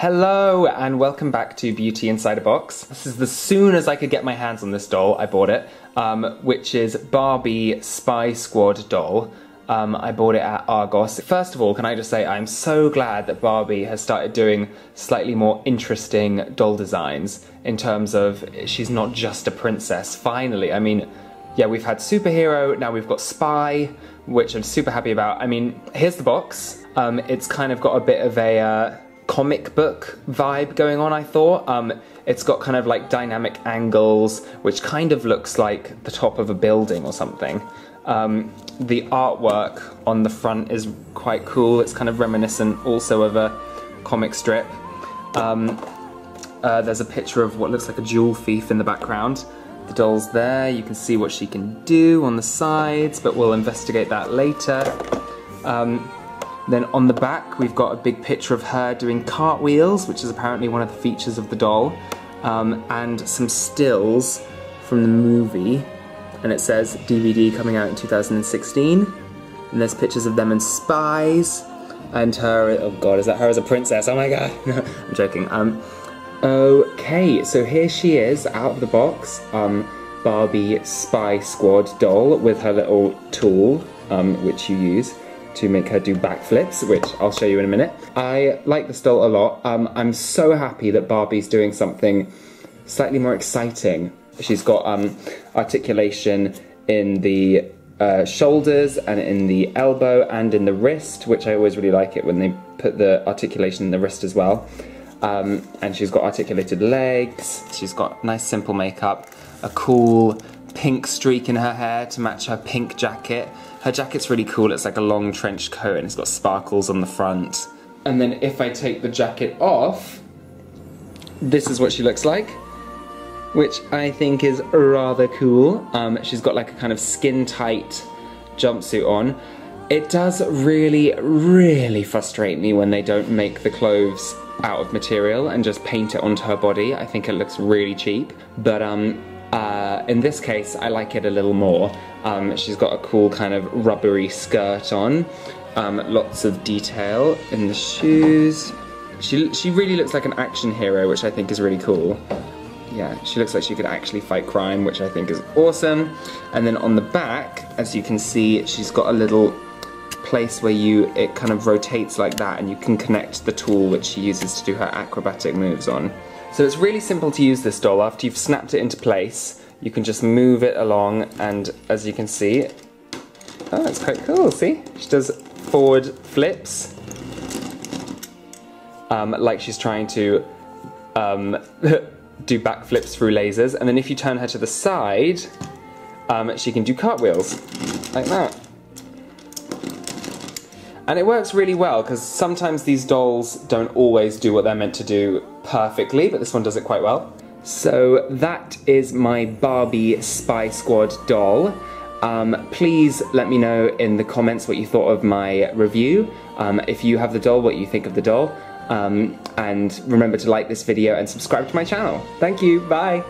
Hello and welcome back to Beauty Inside a Box. This is as soon as I could get my hands on this doll, I bought it, um, which is Barbie Spy Squad doll. Um, I bought it at Argos. First of all, can I just say I'm so glad that Barbie has started doing slightly more interesting doll designs in terms of she's not just a princess, finally. I mean, yeah, we've had superhero, now we've got spy, which I'm super happy about. I mean, here's the box. Um, it's kind of got a bit of a uh, comic book vibe going on, I thought. Um, it's got kind of like dynamic angles, which kind of looks like the top of a building or something. Um, the artwork on the front is quite cool. It's kind of reminiscent also of a comic strip. Um, uh, there's a picture of what looks like a jewel thief in the background. The doll's there, you can see what she can do on the sides, but we'll investigate that later. Um, then on the back, we've got a big picture of her doing cartwheels, which is apparently one of the features of the doll, um, and some stills from the movie. And it says DVD coming out in 2016. And there's pictures of them in spies, and her. Oh god, is that her as a princess? Oh my god, I'm joking. Um, okay, so here she is out of the box. Um, Barbie Spy Squad doll with her little tool, um, which you use to make her do backflips, which I'll show you in a minute. I like this doll a lot. Um, I'm so happy that Barbie's doing something slightly more exciting. She's got um, articulation in the uh, shoulders and in the elbow and in the wrist, which I always really like it when they put the articulation in the wrist as well. Um, and she's got articulated legs. She's got nice simple makeup, a cool pink streak in her hair to match her pink jacket. Her jacket's really cool, it's like a long trench coat and it's got sparkles on the front. And then if I take the jacket off, this is what she looks like, which I think is rather cool. Um, she's got like a kind of skin tight jumpsuit on. It does really, really frustrate me when they don't make the clothes out of material and just paint it onto her body. I think it looks really cheap. But um, uh, in this case, I like it a little more. Um, she's got a cool kind of rubbery skirt on, um, lots of detail in the shoes. She, she really looks like an action hero, which I think is really cool. Yeah, she looks like she could actually fight crime, which I think is awesome. And then on the back, as you can see, she's got a little place where you it kind of rotates like that and you can connect the tool which she uses to do her acrobatic moves on. So it's really simple to use this doll. After you've snapped it into place, you can just move it along and as you can see, oh, it's quite cool, see? She does forward flips, um, like she's trying to um, do backflips through lasers. And then if you turn her to the side, um, she can do cartwheels, like that. And it works really well because sometimes these dolls don't always do what they're meant to do perfectly, but this one does it quite well. So that is my Barbie Spy Squad doll. Um, please let me know in the comments what you thought of my review. Um, if you have the doll, what you think of the doll. Um, and remember to like this video and subscribe to my channel. Thank you, bye!